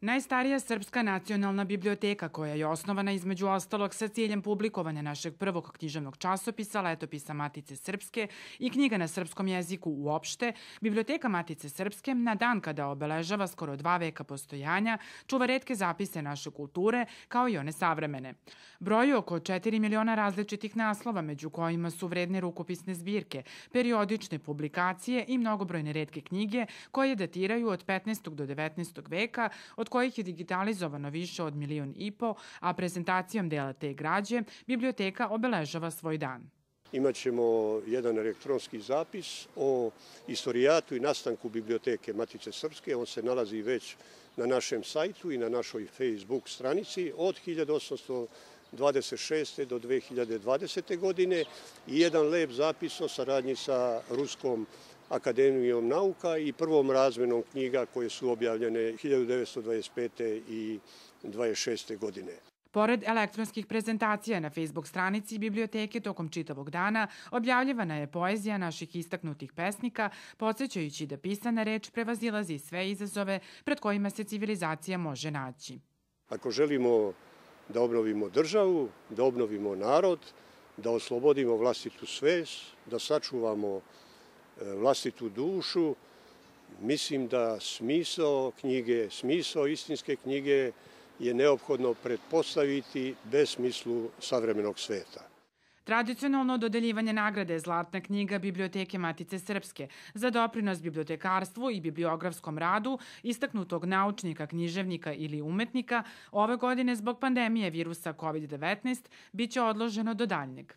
Najstarija srpska nacionalna biblioteka koja je osnovana između ostalog sa ciljem publikovanja našeg prvog književnog časopisa Letopisa Matice Srpske i knjiga na srpskom jeziku uopšte, Biblioteka Matice Srpske na dan kada obeležava skoro dva veka postojanja, čuva redke zapise naše kulture kao i one savremene. Broju oko 4 miliona različitih naslova, među kojima su vredne rukopisne zbirke, periodične publikacije i mnogobrojne redke knjige koje datiraju od 15. do 19. veka, od kojih je digitalizovano više od milion i po, a prezentacijom dela te građe biblioteka obeležava svoj dan. Imaćemo jedan elektronski zapis o istorijatu i nastanku biblioteke Matice Srpske. On se nalazi već na našem sajtu i na našoj Facebook stranici od 1826. do 2020. godine i jedan lep zapis o saradnji sa Ruskom Akademijom nauka i prvom razmenom knjiga koje su objavljene 1925. i 26. godine. Pored elektronskih prezentacija na Facebook stranici biblioteke tokom čitavog dana objavljivana je poezija naših istaknutih pesnika, podsjećajući da pisana reč prevazilazi sve izazove pred kojima se civilizacija može naći. Ako želimo da obnovimo državu, da obnovimo narod, da oslobodimo vlastitu svest, da sačuvamo vlastitu dušu, mislim da smisao knjige, smisao istinske knjige je neophodno pretpostaviti bez smislu savremenog sveta. Tradicionalno dodeljivanje nagrade Zlatna knjiga Biblioteke Matice Srpske za doprinos bibliotekarstvu i bibliografskom radu istaknutog naučnika, književnika ili umetnika ove godine zbog pandemije virusa COVID-19 biće odloženo do daljnjeg.